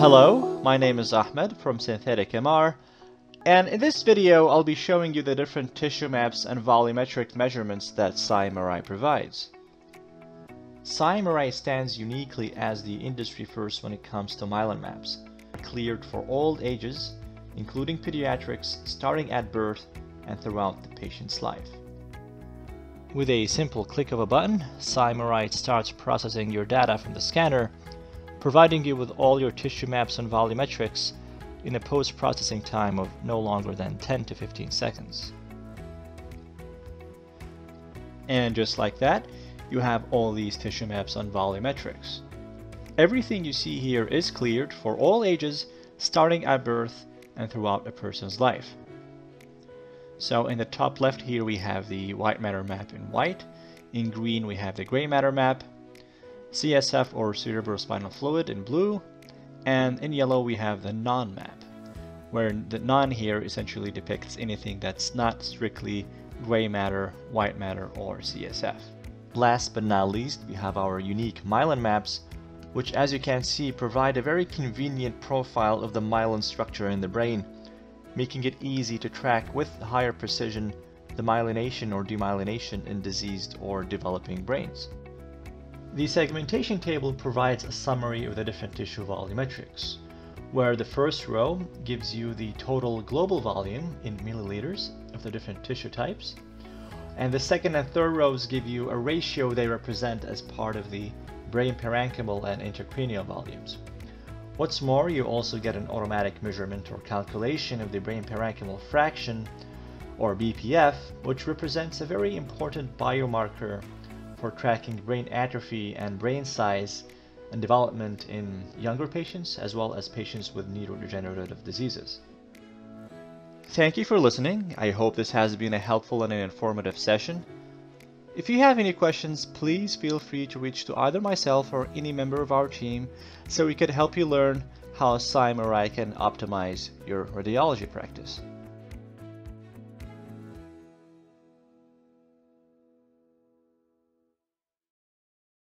Hello, my name is Ahmed from Synthetic MR, and in this video I'll be showing you the different tissue maps and volumetric measurements that SyMRI provides. SyMRI stands uniquely as the industry first when it comes to myelin maps, cleared for all ages, including pediatrics, starting at birth and throughout the patient's life. With a simple click of a button, SyMRI starts processing your data from the scanner providing you with all your tissue maps and volumetrics in a post-processing time of no longer than 10 to 15 seconds. And just like that, you have all these tissue maps and volumetrics. Everything you see here is cleared for all ages, starting at birth and throughout a person's life. So in the top left here we have the white matter map in white, in green we have the gray matter map, CSF or cerebrospinal fluid in blue, and in yellow we have the non-map, where the non here essentially depicts anything that's not strictly gray matter, white matter, or CSF. Last but not least, we have our unique myelin maps, which as you can see provide a very convenient profile of the myelin structure in the brain, making it easy to track with higher precision the myelination or demyelination in diseased or developing brains. The segmentation table provides a summary of the different tissue volumetrics, where the first row gives you the total global volume in milliliters of the different tissue types, and the second and third rows give you a ratio they represent as part of the brain parenchymal and intracranial volumes. What's more, you also get an automatic measurement or calculation of the brain parenchymal fraction, or BPF, which represents a very important biomarker for tracking brain atrophy and brain size and development in younger patients as well as patients with neurodegenerative diseases. Thank you for listening. I hope this has been a helpful and an informative session. If you have any questions, please feel free to reach to either myself or any member of our team so we can help you learn how SyMRI can optimize your radiology practice.